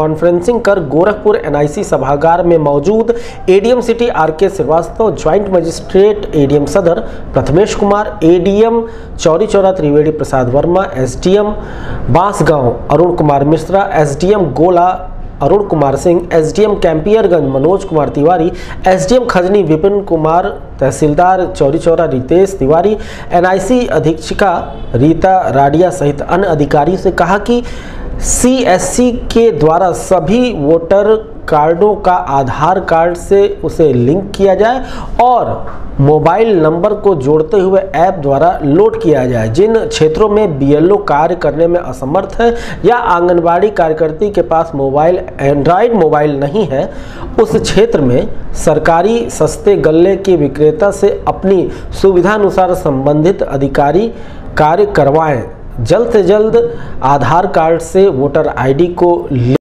Conferencing कर Gorakhpur NIC सभागार में मौजूद एडीएम सिटी आर के श्रीवास्तव, ज्वाइंट मजिस्ट्रेट एडीएम सदर, Prathmesh Kumar, ADM Chauri Chaura, Triveni Prasad Verma, SDM Bansgaon, Arun Kumar Mishra, SDM Gola, Arun Kumar Singh, SDM Campierganj Manoj Kumar Tiwari, SDM Khajni Vipin Kumar, तहसीलदार Chauri Chaura Ritesh Tiwari, NIC अधीक्षिका रीता राडिया सहित अन्य अधिकारियों से कहा कि CSC के द्वारा सभी वोटर कार्डों का आधार कार्ड से उसे लिंक किया जाए और मोबाइल नंबर को जोड़ते हुए ऐप द्वारा लोड किया जाए। जिन क्षेत्रों में बीएलओ कार्य करने में असमर्थ है या आंगनबाड़ी कार्यकर्ती के पास मोबाइल एंड्रॉयड मोबाइल नहीं है, उस क्षेत्र में सरकारी सस्ते गल्ले के विक्रेता से अपनी सुविधानुसार संबंधित अधिकारी कार्य करवाएँ। जल्द से जल्द आधार कार्ड से वोटर आईडी को